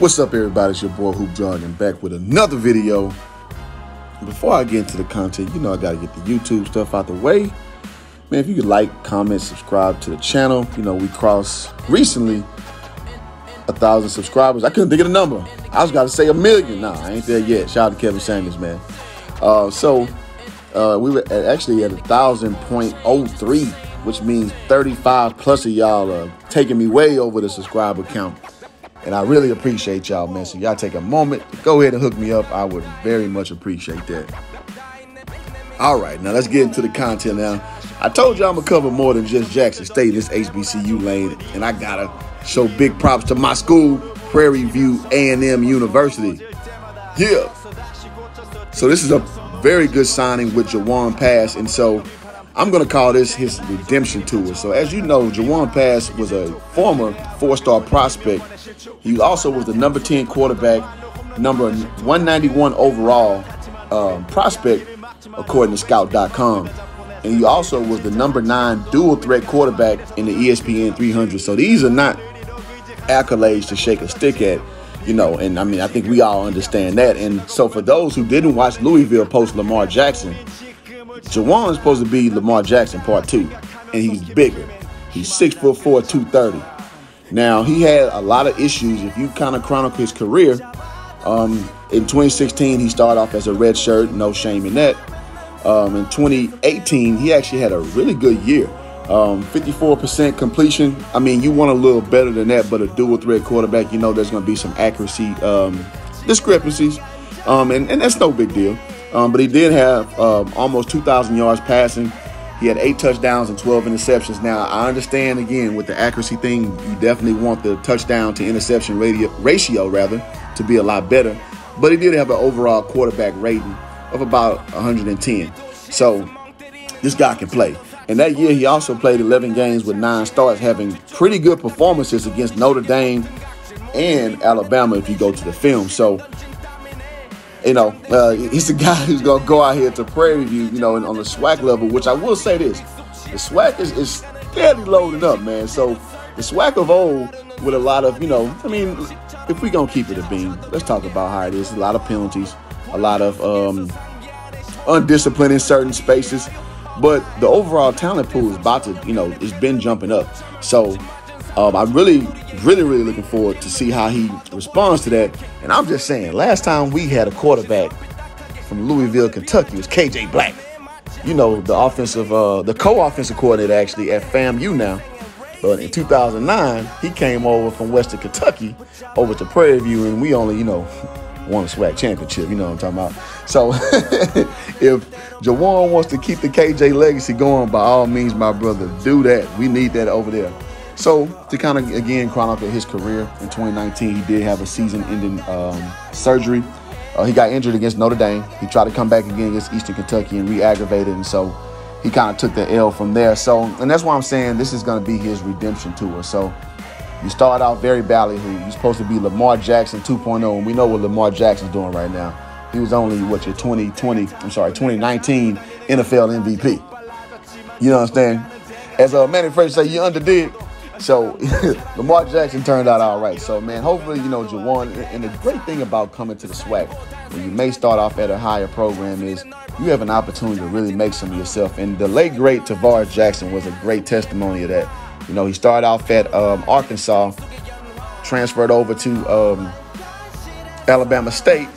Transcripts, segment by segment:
What's up, everybody? It's your boy Hoop Jargon back with another video. Before I get into the content, you know I gotta get the YouTube stuff out the way. Man, if you could like, comment, subscribe to the channel. You know, we crossed recently a thousand subscribers. I couldn't think of the number. I was gotta say a million. Nah, I ain't there yet. Shout out to Kevin Sanders, man. Uh, so uh, we were at, actually at a thousand point oh three, which means 35 plus of y'all are taking me way over the subscriber count. And I really appreciate y'all, man. So y'all take a moment, go ahead and hook me up. I would very much appreciate that. All right, now let's get into the content now. I told y'all I'm gonna cover more than just Jackson State, this HBCU lane, and I gotta show big props to my school, Prairie View A&M University. Yeah. So this is a very good signing with Jawon Pass, and so I'm going to call this his redemption tour. So, as you know, Jawon Pass was a former four star prospect. He also was the number 10 quarterback, number 191 overall um, prospect, according to scout.com. And he also was the number nine dual threat quarterback in the ESPN 300. So, these are not accolades to shake a stick at you know, and I mean, I think we all understand that. And so, for those who didn't watch Louisville post Lamar Jackson, Jawon's supposed to be Lamar Jackson part two, and he's bigger. He's six foot four, two thirty. Now he had a lot of issues. If you kind of chronicle his career, um, in 2016 he started off as a red shirt, no shame in that. Um, in 2018 he actually had a really good year, um, 54% completion. I mean, you want a little better than that, but a dual threat quarterback, you know, there's going to be some accuracy um, discrepancies, um, and, and that's no big deal. Um, but he did have um, almost 2,000 yards passing. He had eight touchdowns and 12 interceptions. Now, I understand again with the accuracy thing, you definitely want the touchdown to interception radio, ratio rather to be a lot better. But he did have an overall quarterback rating of about 110. So this guy can play. And that year, he also played 11 games with nine starts, having pretty good performances against Notre Dame and Alabama if you go to the film. So you know, uh, he's a guy who's gonna go out here to Prairie View, you you know, and on the SWAC level. Which I will say this: the SWAC is, is fairly loaded up, man. So the SWAC of old, with a lot of, you know, I mean, if we gonna keep it a beam, let's talk about how it is. A lot of penalties, a lot of um, undisciplined in certain spaces, but the overall talent pool is about to, you know, it's been jumping up. So um, I'm really, really, really looking forward to see how he responds to that. And I'm just saying, last time we had a quarterback from Louisville, Kentucky was KJ Black. You know, the offensive, uh, the co-offensive coordinator actually at FAMU now. But in 2009, he came over from Western Kentucky over to Prairie View, and we only, you know, won a SWAC championship. You know what I'm talking about? So if Jawon wants to keep the KJ legacy going, by all means, my brother, do that. We need that over there. So to kind of again chronicle his career in 2019, he did have a season-ending um, surgery. Uh, he got injured against Notre Dame. He tried to come back again against Eastern Kentucky and re-aggravated, and so he kind of took the L from there. So, and that's why I'm saying this is going to be his redemption tour. So you start out very ballyhoo. You're supposed to be Lamar Jackson 2.0, and we know what Lamar Jackson's doing right now. He was only what your 2020, I'm sorry, 2019 NFL MVP. You know what I'm saying? As a uh, Manny Frazier say, you underdid. So Lamar Jackson turned out all right. So man, hopefully you know Jawon. And the great thing about coming to the SWAC, when you may start off at a higher program, is you have an opportunity to really make some of yourself. And the late great Tarvaris Jackson was a great testimony of that. You know, he started off at um, Arkansas, transferred over to um, Alabama State,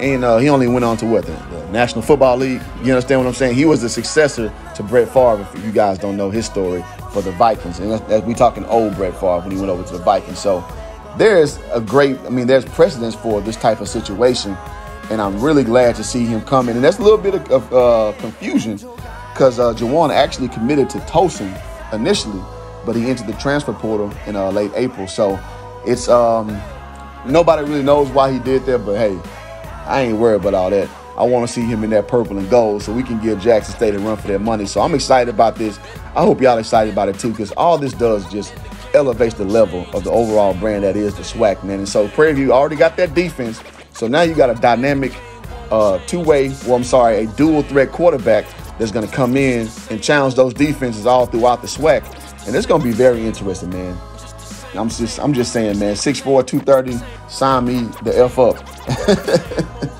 and uh, he only went on to what the, the, National Football League. You understand what I'm saying? He was the successor to Brett Favre. If you guys don't know his story, for the Vikings, and that's, we talking old Brett Favre when he went over to the Vikings. So there's a great, I mean, there's precedence for this type of situation, and I'm really glad to see him coming. And that's a little bit of, uh, confusion because uh, Jawon actually committed to Towson initially, but he entered the transfer portal in uh, late April. So it's um, nobody really knows why he did that, but hey, I ain't worried about all that. I want to see him in that purple and gold so we can give Jackson State a run for their money. So I'm excited about this. I hope y'all excited about it too because all this does just elevates the level of the overall brand that is the SWAC, man. And so Prairie View already got that defense. So now you got a dynamic uh, two-way, well, I'm sorry, a dual threat quarterback that's going to come in and challenge those defenses all throughout the SWAC. And it's going to be very interesting, man. I'm just I'm just saying, man, 6'4", 230, sign me the F up.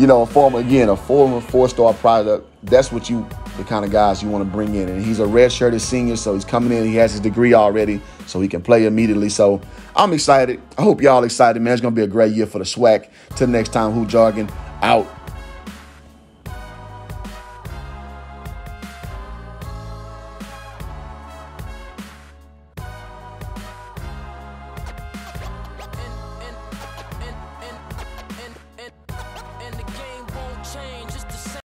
you know, a former again, a former four-star product. That's what you the kind of guys you want to bring in. And he's a red-shirted senior, so he's coming in. He has his degree already, so he can play immediately. So I'm excited. I hope y'all excited, man. It's gonna be a great year for the SWAC. Till next time, who jargon out.